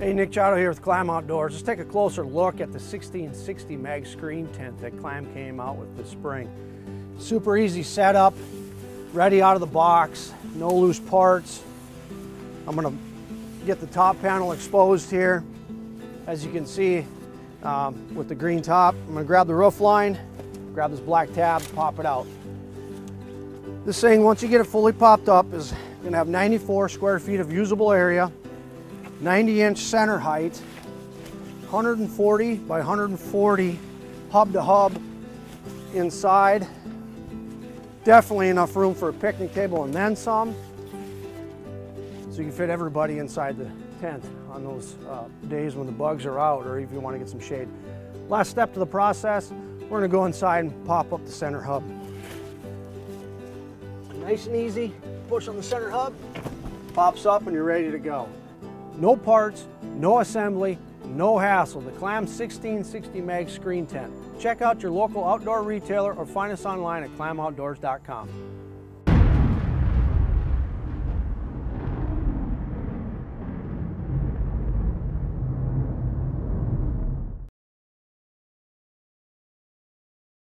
Hey, Nick Chotto here with Clam Outdoors. Let's take a closer look at the 1660 mag screen tent that Clam came out with this spring. Super easy setup, ready out of the box, no loose parts. I'm gonna get the top panel exposed here. As you can see, um, with the green top, I'm gonna grab the roof line, grab this black tab, pop it out. This thing, once you get it fully popped up, is gonna have 94 square feet of usable area, 90 inch center height, 140 by 140 hub to hub inside. Definitely enough room for a picnic table and then some. So you can fit everybody inside the tent on those uh, days when the bugs are out or if you want to get some shade. Last step to the process, we're going to go inside and pop up the center hub. Nice and easy, push on the center hub, pops up and you're ready to go. No parts, no assembly, no hassle. The Clam 1660 Mag screen tent. Check out your local outdoor retailer or find us online at clamoutdoors.com.